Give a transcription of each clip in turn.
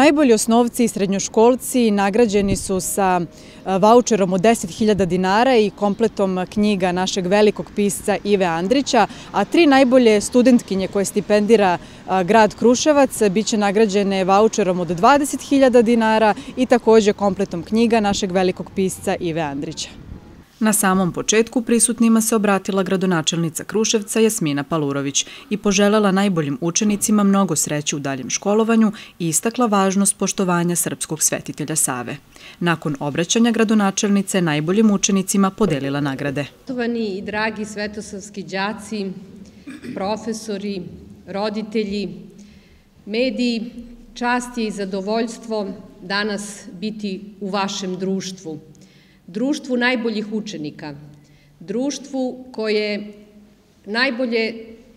Najbolji osnovci i srednjoškolci nagrađeni su sa e, voucherom od 10.000 dinara i kompletom knjiga našeg velikog pisca Ive Andrića, a tri najbolje studentkinje koje stipendira e, grad Kruševac biće nagrađene voucherom od 20.000 dinara i takođe kompletom knjiga našeg velikog pisca Ive Andrića. Na samom početku prisutnima se obratila gradonačelnica Kruševca Jasmina Palurović i poželela najboljim učenicima mnogo sreće u daljem školovanju i istakla važnost poštovanja srpskog svetitelja Save. Nakon obraćanja gradonačelnice najboljim učenicima podelila nagrade. Poštovani i dragi svetosavski đaci, profesori, roditelji, mediji, čast je i zadovoljstvo danas biti u vašem društvu – društvu najboljih učenika, društvu koje najbolje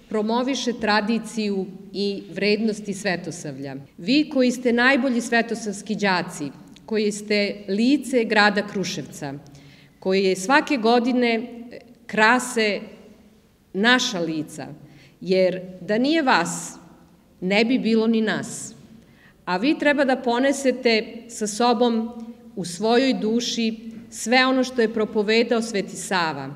promoviše tradiciju i vrednosti Svetosavlja. Vi koji ste najbolji svetosavski đaci, koji ste lice grada Kruševca, koji je svake godine krase naša lica, jer da nije vas, ne bi bilo ni nas. A vi treba da ponesete sa sobom u svojoj duši sve ono što je propovedao Sveti Sava.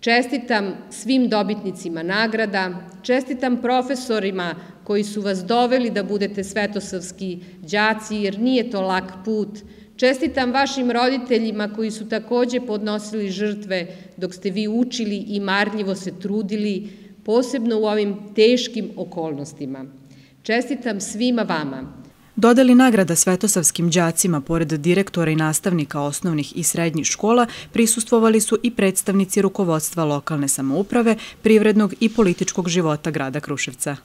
Čestitam svim dobitnicima nagrada, čestitam profesorima koji su vas doveli da budete svetosavski đaci, jer nije to lak put. Čestitam vašim roditeljima koji su takođe podnosili žrtve dok ste vi učili i marljivo se trudili, posebno u ovim teškim okolnostima. Čestitam svima vama. Dodeli nagrada svetosavskim đacima, pored direktora i nastavnika osnovnih i srednjih škola, prisustvovali su i predstavnici rukovodstva lokalne samouprave, privrednog i političkog života grada Kruševca.